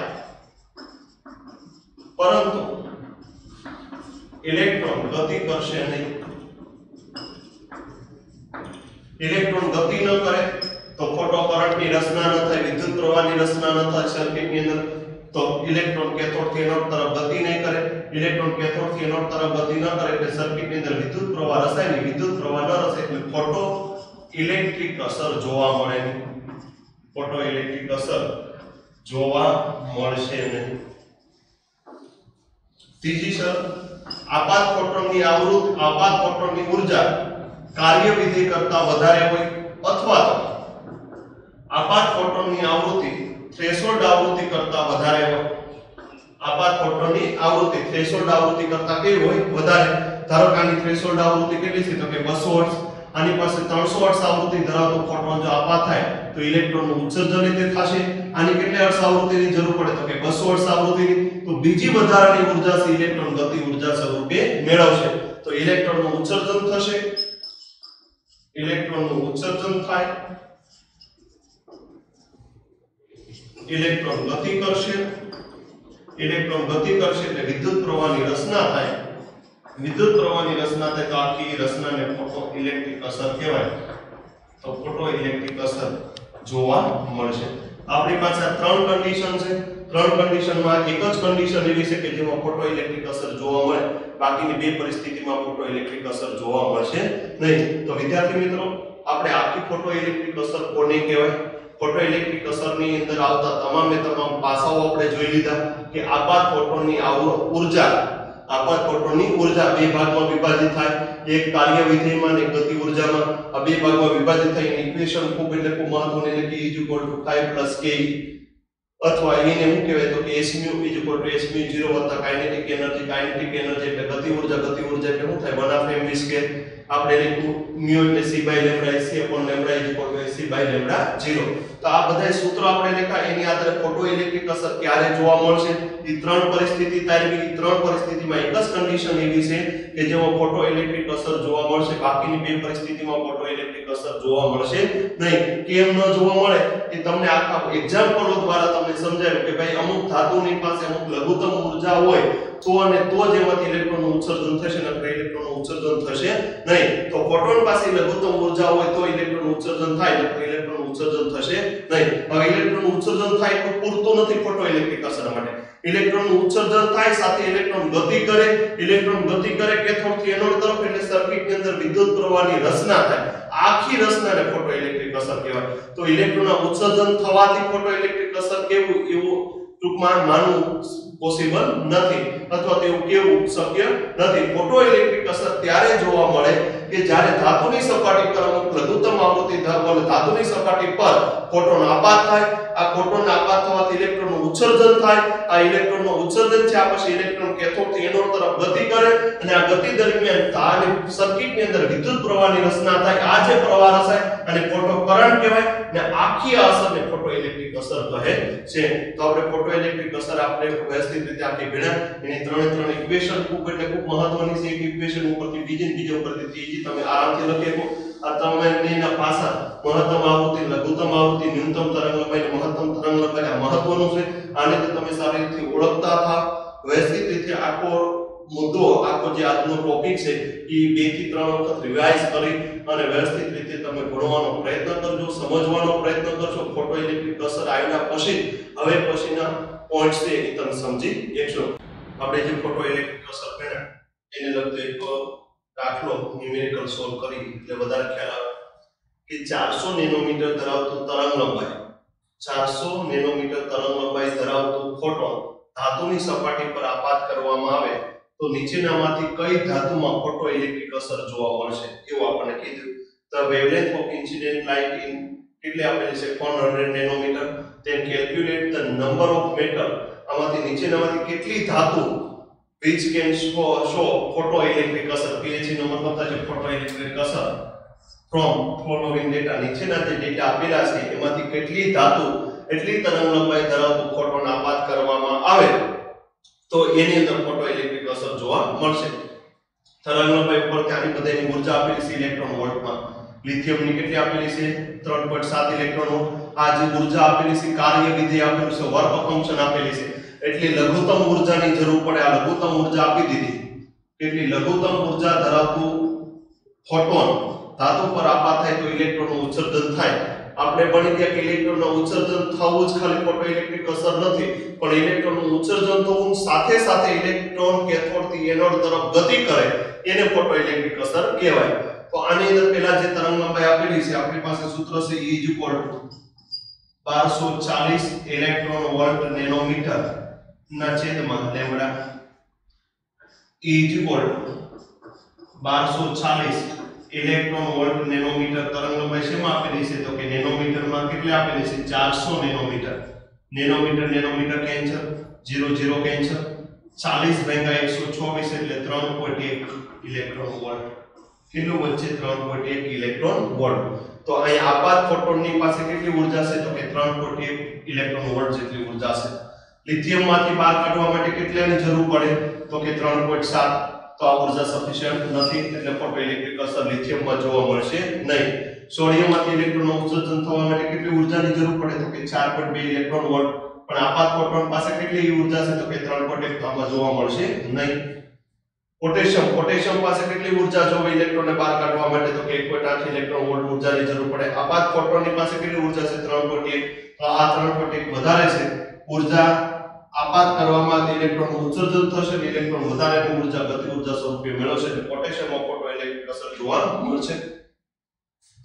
પરંતુ ઇલેક્ટ્રોન ગતિ કરશે નહીં. ઇલેક્ટ્રોન ગતિ ન કરે તો ફોટો કરંટની રચના ન થાય, વિદ્યુત પ્રવાહની રચના ન થાય સર્કિટની અંદર તો ઇલેક્ટ્રોન કેથોડથી એનોડ તરફ ગતિ નહીં કરે ઇલેક્ટ્રોન કેથોડથી એનોડ તરફ ગતિ ન કરે એટલે સર્કિટની અંદર વિદ્યુત પ્રવાહ રસાય નહીં વિદ્યુત પ્રવાહ ન રસાય એટલે ફોટો ઇલેક્ટ્રિક અસર જોવા મળે નહીં. ફોટો ઇલેક્ટ્રિક અસર જોવા મળશે નહીં. ત્રીજી શરત આપાત ફોટોનની આવૃત્તિ, આપાત ફોટોનની ઊર્જા કાર્ય વિધેય કરતા વધારે હોય અથવા તો આપાત ફોટોનની આવૃત્તિ થ્રેશોલ્ડ આવૃત્તિ કરતા વધારે હોય. આપાત ફોટોનની આવૃત્તિ થ્રેશોલ્ડ આવૃત્તિ કરતા કેવી હોય? વધારે. ધારો કે આની થ્રેશોલ્ડ આવૃત્તિ કેટલી છે? તો કે 200 હર્ટ્ઝ. આની પાસે 300 હર્ટ્ઝ આવૃત્તિ ધરાવતો ફોટોન જો આપાત થાય, તો ઇલેક્ટ્રોનનું ઉત્સર્જન રીતે થશે. આની કેટલી હર્ટ્ઝ આવૃત્તિની જરૂર પડે? તો કે 200 હર્ટ્ઝ આવૃત્તિની. તો બીજી વધારાની ઊર્જા છે ઇલેક્ટ્રોન ગતિ ઊર્જા સ્વરૂપે મેળવશે. તો ઇલેક્ટ્રોનનું ઉત્સર્જન થશે. ઇલેક્ટ્રોનનું ઉત્સર્જન થાય. ઇલેક્ટ્રોન ગતિ કરશે. ઇલેક્ટ્રોન ગતિ કરશે એટલે વિદ્યુત પ્રવાહની રચના થાય. વિદ્યુત પ્રવાહની રચના થાય તો આખી રચનાને ફોટો ઇલેક્ટ્રિક અસર કહેવાય. તો ફોટો ઇલેક્ટ્રિક અસર જોવા મળશે. આપણી પાસે ત્રણ કન્ડિશન છે. ત્રણ કન્ડિશનમાં એક જ કન્ડિશન એવી છે કે જેમાં ફોટો ઇલેક્ટ્રિક અસર જોવા મળે. બાકીની બે પરિસ્થિતિમાં ફોટો ઇલેક્ટ્રિક અસર જોવા મળશે નહીં. તો વિદ્યાર્થી મિત્રો, આપણે આખી ફોટો ઇલેક્ટ્રિક અસર કોને કહેવાય? ફોટો ઇલેક્ટ્રિક અસરની અંદર આવતા તમામે તમામ પાસાઓ આપણે જોઈ લીધા કે આપાત ફોટોનની ઊર્જા આપાત ફોટોનની ઊર્જા બે ભાગમાં વિભાજિત થાય. એક કાર્ય વિધેયમાં અને ગતિ ઉર્જામાં. આ બે ભાગમાં વિભાજિત થઈ ઇક્વેશન ખૂબ એટલે ખૂબ મહત્વની એટલે કે is equal to to 5 ke અથવા એને શું કહેવાય તો કે S mu is equal to S mu 0 વત્તા કાઇનેટિક એનર્જી કાઇનેટિક એનર્જી એટલે ગતિ ઊર્જા. ગતિ ઊર્જા એટલે શું થાય? 1 half mv સ્ક્વેર આપણે લખ્યું mu એટલે c by lambda c upon lambda is equal to c by lambda 0 તો આ બધા સૂત્રો આપણે લખ્યા, એની આધારે ફોટો ઇલેક્ટ્રિક અસર ક્યારે જોવા મળશે? એ ત્રણ પરિસ્થિતિ તારવી ત્રણ પરિસ્થિતિમાં એક જ કન્ડિશન એવી છે કે જેમાં ફોટો ઇલેક્ટ્રિક અસર જોવા મળશે. બાકીની બે પરિસ્થિતિમાં ફોટો ઇલેક્ટ્રિક અસર જોવા મળશે નહીં. કેમ ન જોવા મળે? એ તમને આખા એક્ઝામ્પલો દ્વારા તમને સમજાવ્યું કે ભાઈ અમુક ધાતુની પાસે અમુક લઘુત્તમ ઊર્જા હોય, તો અને તો જ એમાંથી ઇલેક્ટ્રોનનું ઉત્સર્જન થશે, નકર ઇલેક્ટ્રોનનું ઉત્સર્જન થશે નહીં. તો ફોટોન પાસે લઘુત્તમ ઊર્જા હોય તો ઇલેક્ટ્રોનનું ઉત્સર્જન થાય, નકર ઇલેક્ટ્રોનનું ઉત્સર્જન થશે નહીં. હવે ઇલેક્ટ્રોનનું ઉત્સર્જન થાય તો પૂરતો નથી ફોટો ઇલેક્ટ્રિક અસર માટે. ઇલેક્ટ્રોનનું ઉત્સર્જન થાય, સાથે ઇલેક્ટ્રોન ગતિ કરે. ઇલેક્ટ્રોન ગતિ કરે, કેથોડથી એનોડ તરફ એટલે સર્કિટની અંદર વિદ્યુત પ્રવાહની રચના થાય. આખી રચનાને ફોટો ઇલેક્ટ્રિક અસર કહેવાય. તો ઇલેક્ટ્રોનના ઉત્સર્જન થવાથી ફોટો ઇલેક્ટ્રિક અસર કેવું? એવું ટૂંકમાં માનવું પોસિબલ નથી. અથવા તેવું કેવું શક્ય નથી. ફોટો ઇલેક્ટ્રિક અસર ત્યારે જોવા મળે કે જ્યારે ધાતુની સપાટી પર અમુક લઘુત્તમ આવૃત્તિ ધરાવતા ધાતુની સપાટી પર ફોટોન આપાત થાય, આ ફોટોન આપાત થવાથી ઇલેક્ટ્રોનનું ઉત્સર્જન થાય, આ ઇલેક્ટ્રોનનું ઉત્સર્જન થયા પછી ઇલેક્ટ્રોન કેથોડથી એનોડ તરફ ગતિ કરે અને આ ગતિ દરમિયાન તારની સર્કિટની અંદર વિદ્યુત પ્રવાહની રચના થાય, આ જે પ્રવાહ રચાય અને ફોટો કરંટ કહેવાય ને આખી આ અસરને ફોટો ઇલેક્ટ્રિક અસર કહે છે. તો આપણે ફોટો ઇલેક્ટ્રિક અસર આપણે વ્યવસ્થિત રીતે આખી ભણ્યા એની ત્રણે ત્રણ ઇક્વેશન ખૂબ એટલે ખૂબ મહત્વની છે. એક ઇક્વેશન ઉપરથી બીજી બીજી ઉપરથી ત્રીજી તમે આરામથી લખી શકો. આ ત્રણેયના પાસા મહત્તમ આવૃત્તિ, લઘુત્તમ આવૃત્તિ, ન્યૂનતમ તરંગ લંબાઈ મહત્તમ તરંગ લંબાઈ આ મહત્વનું છે. આને તો તમે સારી રીતે ઓળખતા થાવ. વ્યવસ્થિત રીતે આખો મુદ્દો, આખો જે આજનો ટોપિક છે, એ બેથી ત્રણ વખત રિવાઇઝ કરી અને વ્યવસ્થિત રીતે તમે ભણવાનો પ્રયત્ન કરજો, સમજવાનો પ્રયત્ન કરશો. ફોટો ઇલેક્ટ્રિક અસર આવ્યા પછી, હવે પછીના પોઈન્ટ છે એ તમે સમજી શકશો આપણે જે ફોટો ઇલેક્ટ્રિક અસર પહેલા એને લગતો એક દાખલો ન્યુમેરિકલ સોલ્વ કરી એટલે વધારે ખ્યાલ આવે. કે ચારસો નેનોમીટર ધરાવતું તરંગ લંબાઈ, ચારસો નેનોમીટર તરંગ લંબાઈ ધરાવતું ફોટોન ધાતુની સપાટી પર આપાત કરવામાં આવે તો નીચેનામાંથી કઈ ધાતુમાં ફોટો ઇલેક્ટ્રિક અસર જોવા મળશે એવું આપણને કીધું. તો wavelength of incident light in કેટલી આપેલી છે 400 nanometre then calculate the number of metal આમાંથી નીચેનામાંથી કેટલી ધાતુ which can show, show photoelectric અસર PhD નો મતલબ થાય છે photoelectric અસર from following data નીચેના જે ડેટા આપેલા છે એમાંથી કેટલી ધાતુ એટલી તરંગ લંબાઈ ધરાવતું ફોટોન આપાત કરવામાં આવે તો એની અંદર ફોટોઇલેક્ટ્રિક અસર જોવા મળશે. તરંગ લંબાઈ ઉપર ત્યાંની બધાની ઊર્જા આપેલી છે ઇલેક્ટ્રોન વોલ્ટમાં લિથિયમની કેટલી આપેલી છે? 3.7 ઇલેક્ટ્રોન આ જે ઊર્જા આપેલી છે કાર્ય વિધેય આપેલું છે વર્ક ફંક્શન આપેલી છે. એટલે લઘુત્તમ ઉર્જાની જરૂર પડે. આ લઘુત્તમ ઊર્જા આપી દીધી. કેટલી? લઘુત્તમ ઊર્જા ધરાવતું ફોટોન ધાતુ પર આપા થાય તો ઇલેક્ટ્રોનનું ઉત્સર્જન થાય. આપણે ભણી ગયા કે ઇલેક્ટ્રોનનું ઉત્સર્જન થવું જ ખાલી ફોટોઇલેક્ટ્રિક અસર નથી. પણ ઇલેક્ટ્રોનનું ઉત્સર્જન થવું સાથે સાથે ઇલેક્ટ્રોન કેથોડથી એનોડ તરફ ગતિ કરે. એને ફોટોઇલેક્ટ્રિક અસર કહેવાય. તો આની અંદર પહેલા જે તરંગ લંબાઈ આપેલી છે, આપણી પાસે સૂત્ર છે E is equal to 1240 electron volt nanometre ના છેદમાં E is equal to 1240 electron volt nanometre તરંગ લંબાઈ શેમાં આપેલી છે તો કે નેનોમીટરમાં કેટલી આપેલી છે 400 nanometre nanometre nanometre cancel 0 0 cancel 40 ભાગ્યા 124 એટલે 3.1 ઇલેક્ટ્રોન વોલ્ટ કેટલું વચ્ચે 3.1 ઇલેક્ટ્રોન વોલ્ટ તો અહીં આપાત ફોટોનની પાસે કેટલી ઊર્જા છે તો કે 3.1 ઇલેક્ટ્રોન વોલ્ટ જેટલી ઊર્જા છે લિથિયમમાંથી બહાર કાઢવા માટે કેટલાની જરૂર પડે? તો કે 3.7 તો આ ઊર્જા સફિશિયન્ટ નથી, એટલે ફોટોઇલેક્ટ્રિક અસર લિથિયમમાં જોવા મળશે નહીં. સોડિયમમાંથી ઇલેક્ટ્રોનનું ઉત્સર્જન થવા માટે કેટલી ઊર્જાની જરૂર પડે? તો કે 4.2 ઇલેક્ટ્રોન વોલ્ટ પણ આપાત ફોટોન પાસે કેટલી ઊર્જા છે? તો કે 3.1 તો આમાં જોવા મળશે નહીં. પોટેશિયમ પોટેશિયમ પાસે કેટલી ઊર્જા જોવે ઇલેક્ટ્રોનને બહાર કાઢવા માટે? તો કે 1.8 ઇલેક્ટ્રોન વોલ્ટ ઉર્જાની જરૂર પડે. આપાત ફોટોનની પાસે કેટલી ઊર્જા છે? 3.1 તો આ 3.1 વધારે છે. ઊર્જા આપાત કરવામાં ઇલેક્ટ્રોન ઉત્સર્જન થશે ઇલેક્ટ્રોન વધારે ઊર્જા, ગતિ ઊર્જા સ્વરૂપે મેળવશે એટલે પોટેશિયમમાં ફોટોઇલેક્ટ્રિક અસર જોવા મળશે.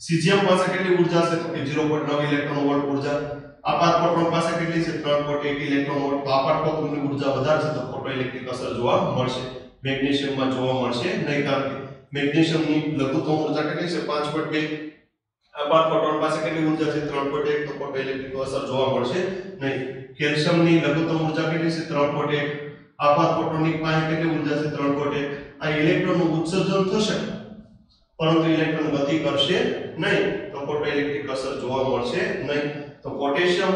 સીઝિયમ પાસે કેટલી ઊર્જા છે તો કે 0.9 ઇલેક્ટ્રોન વોલ્ટ ઊર્જા. આપાત પ્રોટોન પાસે કેટલી છે? 3.1 ઇલેક્ટ્રોન વોલ્ટ તો આપાત પ્રોટોનની ઊર્જા વધારે છે તો ફોટોઇલેક્ટ્રિક અસર જોવા મળશે. મેગ્નેશિયમમાં જોવા મળશે નહીં, કારણ કે મેગ્નેશિયમની લઘુત્તમ ઊર્જા કેટલી છે? 5.2 આપાત પ્રોટોન પાસે કેટલી ઊર્જા છે? 3.1 તો ફોટોઇલેક્ટ્રિક અસર જોવા મળશે નહીં. કેલ્શિયમની લઘુત્તમ ઊર્જા કેટલી છે? 3.1 આપાત ફોટોનિક પાસે કેટલી ઊર્જા છે? 3.1 આ ઇલેક્ટ્રોનનું ઉત્સર્જન થશે, પરંતુ ઇલેક્ટ્રોન ગતિ કરશે નહીં. તો ફોટોઇલેક્ટ્રિક અસર જોવા મળશે નહીં. તો પોટેશિયમ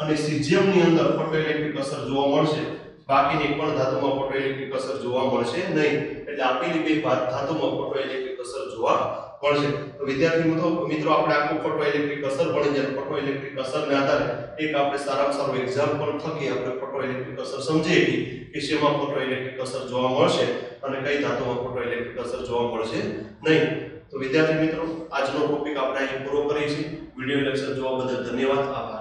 અને સીઝિયમની અંદર ફોટોઇલેક્ટ્રિક અસર જોવા મળશે. બાકીની પણ ધાતુમાં ફોટોઇલેક્ટ્રિક અસર જોવા મળશે નહીં. એટલે આપેલી બે ધાતુમાં ફોટોઇલેક્ટ્રિક અસર જોવા મળશે તો વિદ્યાર્થી મિત્રો મિત્રો, આપણે ફોટો ઇલેક્ટ્રિક અસર ભણી જાય. ફોટોઇલેક્ટ્રિક અસરને આધારે એક આપણે સારામાં સારું એક્ઝામ્પલ થકી આપણે ફોટોઇલેક્ટ્રિક અસર સમજીએ કે શેમાં ફોટોઇલેક્ટ્રિક અસર જોવા મળશે અને કઈ ધાતુમાં ફોટોઇલેક્ટ્રિક અસર જોવા મળશે નહીં. તો વિદ્યાર્થી મિત્રો, આજનો ટોપિક આપણે અહીં પૂરો કરીએ છીએ. વીડિયો લેક્ચર જોવા બદલ ધન્યવાદ. આભાર.